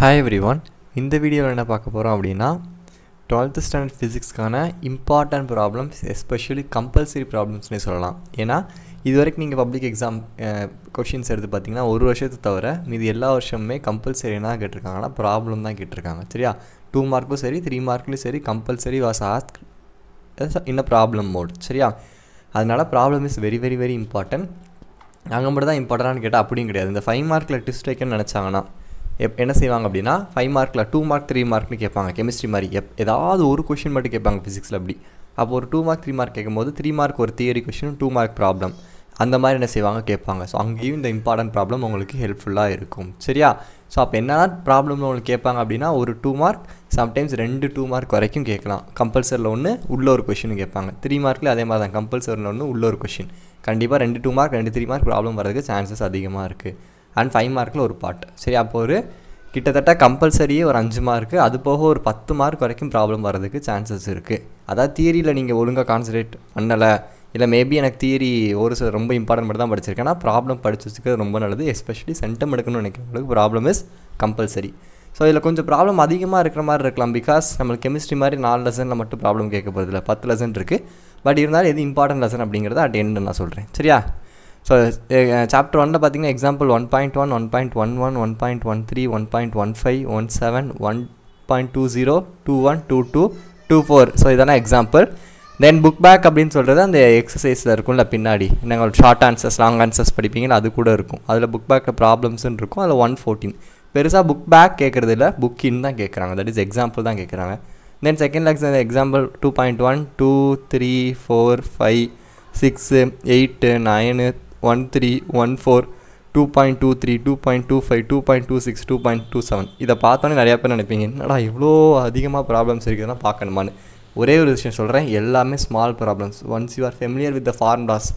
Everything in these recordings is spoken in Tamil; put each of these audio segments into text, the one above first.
ஹாய் எவ்ரி ஒன் இந்த வீடியோவில் என்ன பார்க்க போகிறோம் அப்படின்னா டுவெல்த்து ஸ்டாண்டர்ட் ஃபிசிக்ஸ்க்கான இம்பார்ட்டன்ட் ப்ராப்ளம்ஸ் எஸ்பெஷலி கம்பல்சரி ப்ராப்ளம்ஸ்னே சொல்லலாம். ஏன்னா இது வரைக்கும் நீங்கள் பப்ளிக் எக்ஸாம் கொஷின்ஸ் எடுத்து பார்த்தீங்கன்னா ஒரு வருஷத்தை தவிர மீது எல்லா வருஷமுமே கம்பல்சரி என்ன கேட்டிருக்காங்கன்னா ப்ராப்ளம் தான் கேட்டிருக்காங்க. சரியா? டூ மார்க்கும் சரி த்ரீ மார்க்லையும் சரி compulsory was asked in problem mode சரியா? அதனால் problem is very very very important நாங்கள் மட்டும் தான் இம்பார்ட்டன்ட்னு கேட்டால் அப்படியும் கிடையாது. இந்த ஃபைவ் மார்க்கில் டிஸ்ட் வைக்கணும்னு நினச்சாங்கன்னா எப் என்ன செய்வாங்க அப்படின்னா ஃபைவ் மார்க்கில் டூ மார்க் த்ரீ மார்க்னு கேட்பாங்க கெமிஸ்ட்ரி மாதிரி. எப் ஏதாவது ஒரு கொஷின் மட்டும் கேட்பாங்க ஃபிசிக்ஸில் அப்படி. அப்போ ஒரு டூ மார்க் த்ரீ மார்க் கேட்கும்போது த்ரீ மார்க் ஒரு theory question two mark problem அந்த மாதிரி என்ன செய்வாங்க? கேட்பாங்க. ஸோ அங்கேயும் இந்த இம்பார்ட்டன்ட் ப்ராப்ளம் உங்களுக்கு ஹெல்ப்ஃபுல்லாக இருக்கும். சரியா? ஸோ அப்போ என்ன ப்ராப்ளம் உங்களுக்கு கேட்பாங்க அப்படின்னா ஒரு டூ மார்க் சம்டைம்ஸ் ரெண்டு டூ மார்க் வரைக்கும் கேட்கலாம். கம்பல்சரியில் ஒன்று உள்ள ஒரு கொஷின் கேட்பாங்க. த்ரீ மார்க்கில் அதே மாதிரி தான். கம்பல்சரியில் ஒன்று உள்ள ஒரு கொஷின் கண்டிப்பாக ரெண்டு டூ மார்க் ரெண்டு த்ரீ மார்க் ப்ராப்ளம் வரதுக்கு சான்சஸ் அதிகமாக இருக்குது அண்ட் ஃபைவ் மார்க்கில் ஒரு பார்ட் சரி அப்போ ஒரு கிட்டத்தட்ட கம்பல்சரியே ஒரு அஞ்சு மார்க்கு அது போக ஒரு பத்து மார்க் வரைக்கும் ப்ராப்ளம் வரதுக்கு சான்சஸ் இருக்குது அதாவது தியரியில் நீங்கள் ஒழுங்காக கான்சன்ட்ரேட் பண்ணலை. இல்லை மேபி எனக்கு தியரி ஒரு சில ரொம்ப இம்பார்ட்டன்ட் மட்டும் தான் படிச்சிருக்கேன். ஆனால் ப்ராப்ளம் படிச்சு வச்சுக்கிறது ரொம்ப நல்லது. எஸ்பெஷலி சென்டம் எடுக்கணும்னு நினைக்கிறவங்களுக்கு ப்ராப்ளம் இஸ் கம்பல்சரி ஸோ இதில் கொஞ்சம் ப்ராப்ளம் அதிகமாக இருக்கிற மாதிரி இருக்கலாம். பிகாஸ் நம்மளுக்கு கெமிஸ்ட்ரி மாதிரி நாலு லெசனில் மட்டும் ப்ராப்ளம் கேட்க போகிறதில்ல பத்து லெசன் இருக்குது பட் இருந்தாலும் எது இம்பார்ட்டன்ட் லெசன் அப்படிங்கிறத அட் எண்டு நான் சொல்கிறேன் சரியா? ஸோ சாப்டர் ஒனில் பார்த்தீங்கன்னா example one point one one point one one one point one three one point one five one seven one point two zero two one two two two four so இதெல்லாம் எக்ஸாம்பிள் தென் புக் பேக் அப்படின்னு சொல்கிறது அந்த எக்ஸசைஸில் இருக்கும்ல பின்னாடி. நாங்கள் ஷார்ட் ஆன்சர்ஸ் லாங் ஆன்சர்ஸ் படிப்பீங்கன்னா அது கூட இருக்கும். அதில் புக் பேக்கில் ப்ராப்ளம்ஸ்னு இருக்கும். அதில் ஒன் ஃபோர்டீன் பெருசாக புக் பேக் கேட்குறது இல்லை புக் இன் தான் கேட்குறாங்க தட் இஸ் எக்ஸாம்பிள் தான் கேட்குறாங்க then second Lex example two point one two three four five six eight nine one three one four two point two three two point two five two point two six two point two seven இதை பார்த்தோன்னே நிறையா பேர் நினைப்பீங்க என்னடா இவ்வளோ அதிகமாக ப்ராப்ளம்ஸ் இருக்குதுன்னா பார்க்கணுமான்னு? ஒரே ஒரு விஷயம் சொல்கிறேன் எல்லாமே small problems once you are familiar with the formulas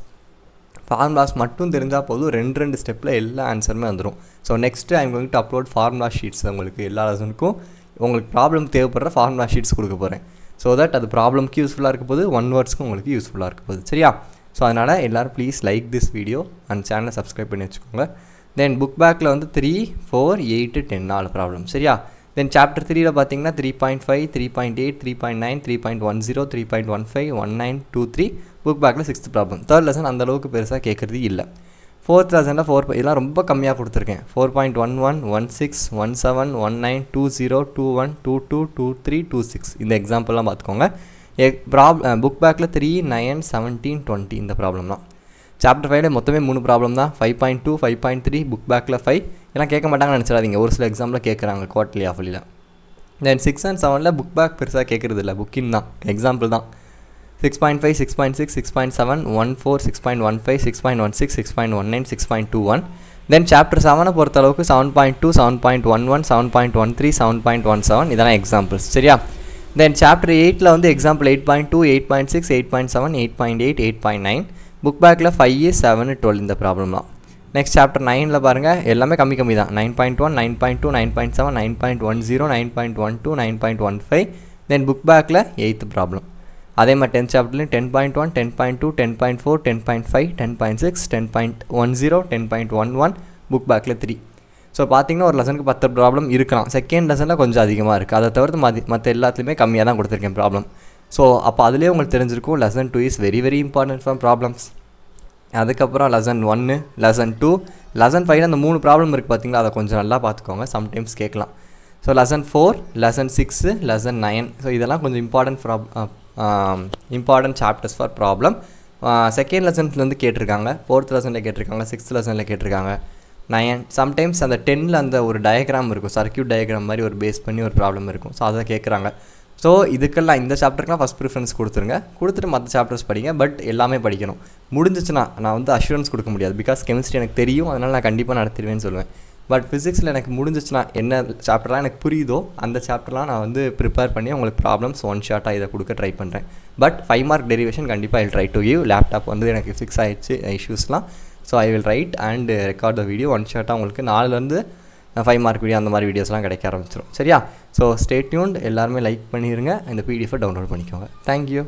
formulas மட்டும் தெரிஞ்சால் போதும். ரெண்டு ரெண்டு ஸ்டெப்பில் எல்லா ஆன்சருமே வந்துடும் so next I'm going to upload formula sheets உங்களுக்கு எல்லா லெசனுக்கும் உங்களுக்கு ப்ராப்ளம் தேவைப்படுற ஃபார்முலா ஷீட்ஸ் கொடுக்க போகிறேன் ஸோ தட் அது ப்ராப்ளம்க்கு யூஸ்ஃபுல்லாக இருக்க போது ஒன் வேர்ட்ஸ்க்கு உங்களுக்கு யூஸ்ஃபுல்லாக இருக்க போகுது. சரியா? ஸோ அதனால் எல்லோரும் ப்ளீஸ் லைக் திஸ் வீடியோ அந்த சேனலை சப்ஸ்கிரைப் பண்ணி வச்சுக்கோங்க. தென் புக் பேக்கில் வந்து த்ரீ ஃபோர் எயிட்டு டென் நாலு ப்ராப்ளம் சரியா? தென் சாப்டர் த்ரீயில் பார்த்தீங்கன்னா three point five three point eight three point nine three point one zero three point one five one nine two three book பேக்கில் சிக்ஸ்த் ப்ராப்ளம் தேர்ட் லெசன் அந்தளவுக்கு பெருசாக கேட்குறது இல்லை. ஃபோர்த் லெசனில் ஃபோர் இதெல்லாம் ரொம்ப கம்மியாக கொடுத்துருக்கேன். Four point one one one six one seven one nine two zero two one two two two three two six இந்த எக்ஸாம்பிள்லாம் பார்த்துக்கோங்க. ப்ராப் புக் பேக்கில் த்ரீ நைன் செவன்டீன் டுவெண்ட்டி இந்த ப்ராப்ளம் தான். சாப்டர் ஃபைவ்ல மொத்தமே மூணு ப்ராப்ளம் தான். Five point two five point three book பேக்கில் ஃபைவ் எல்லாம் கேட்க மாட்டாங்கன்னு நினச்சிடாதீங்க. ஒரு சில எக்ஸாமில் கேட்குறாங்க குவார்ட்லி ஆஃபலியில் தென் சிக்ஸ் அண்ட் செவனில் புக் பேக் பெருசாக கேட்குறது இல்லை புக்கின் தான். எக்ஸாம்பிள் தான். Six point five six point six six point seven one four six point one five six point one six six point one nine six point two one then chapter செவனை பொறுத்தளவுக்கு seven point two seven point one one seven point one three seven point one seven இதெல்லாம் எக்ஸாம்பிள்ஸ் சரியா? தென் சாப்டர் எயிட்டில் வந்து example eight point two eight point six eight point seven eight point eight eight point nine book பேக்கில் ஃபைவ் செவன் டுவெல் இந்த ப்ராப்ளம்லாம் நெக்ஸ்ட் சாப்டர் நைனில் பாருங்கள் எல்லாமே கம்மி கம்மி தான். Nine point one nine point two nine point seven nine point one zero nine point one two nine point one five then book பேக்கில் எயித்து ப்ராப்ளம் அதே மாதிரி tenth சாப்டர்லையும் ten point one ten point two ten point four ten point five ten point six ten point one zero ten point one one book பேக்கில் த்ரீ ஸோ பார்த்தீங்கன்னா ஒரு லெசனுக்கு பத்து ப்ராப்ளம் இருக்கலாம். செகண்ட் லெசனில் கொஞ்சம் அதிகமாக இருக்குது அதை தவிர்த்து மதி மற்ற எல்லாத்துலேயுமே கம்மியாக தான் கொடுத்துருக்கேன் ப்ராப்ளம் ஸோ அப்போ அதுலேயே உங்களுக்கு தெரிஞ்சிருக்கும் lesson two is very very important for problems அதுக்கப்புறம் லெசன் ஒன்று லெசன் டூ லெசன் ஃபைவ்ல அந்த மூணு ப்ராப்ளம் இருக்குது பார்த்தீங்களா அதை கொஞ்சம் நல்லா பார்த்துக்கோங்க சம்டைம்ஸ் கேட்கலாம். So lesson four lesson six lesson nine so இதெல்லாம் கொஞ்சம் important prob important chapters for problem second லெசன்ஸ்லேருந்து கேட்டிருக்காங்க. ஃபோர்த் லெசனில் கேட்டிருக்காங்க. சிக்ஸ்த் லெசனில் கேட்டிருக்காங்க. நயன் சம்டைம்ஸ் அந்த டென்னில் அந்த ஒரு டயக்ராம் இருக்கும். சர்க்கியூட் டயக்ராம் மாதிரி ஒரு பேஸ் பண்ணி ஒரு ப்ராப்ளம் இருக்கும். ஸோ அதை கேட்குறாங்க ஸோ இதுக்கெல்லாம் இந்த சாப்டருக்குலாம் ஃபஸ்ட் ப்ரிஃபரன்ஸ் கொடுத்துருங்க. கொடுத்துட்டு மற்ற சாப்டர்ஸ் படிங்க. பட் எல்லாமே படிக்கணும். முடிஞ்சிச்சுன்னா நான் வந்து அஷூரன்ஸ் கொடுக்க முடியாது. பிகாஸ் கெமிஸ்ட்ரி எனக்கு தெரியும். அதனால் நான் கண்டிப்பாக நடத்திடுவேன்னு சொல்லுவேன். பட் ஃபிசிக்ஸில் எனக்கு முடிஞ்சிச்சுன்னா என்ன சாப்டர்லாம் எனக்கு புரியுதோ அந்த சாப்டர்லாம் நான் வந்து ப்ரிப்பேர் பண்ணி உங்களுக்கு ப்ராப்ளம்ஸ் ஒன் ஷார்ட்டாக இதை கொடுக்க ட்ரை பண்ணுறேன் பட் ஃபைவ் மார்க் டெரிவேஷன் கண்டிப்பாக I try to give laptop வந்து எனக்கு ஃபிக்ஸ் ஆகிடுச்சு இஷ்யூஸ்லாம் so I will write and record the video one ஷார்ட்டாக உங்களுக்கு நாலுலேருந்து ஃபைவ் மார்க் வீடியோ அந்த மாதிரி வீடியோஸ்லாம் கிடைக்க ஆரம்பிச்சிடும் சரியா? ஸோ ஸ்டே எல்லாருமே லைக் பண்ணிடுங்க இந்த பிடிஎஃபை டவுன்லோட் பண்ணிக்கோங்க. தேங்க்யூ